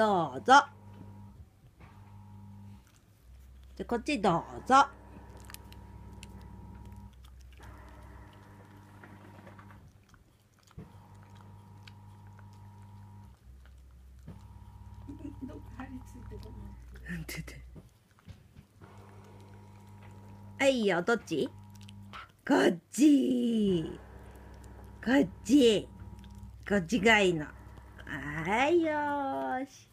どうぞ。じゃこっちどうぞ。はいよ、どっち？こっち。こっち。こっちがいいの。はいよし。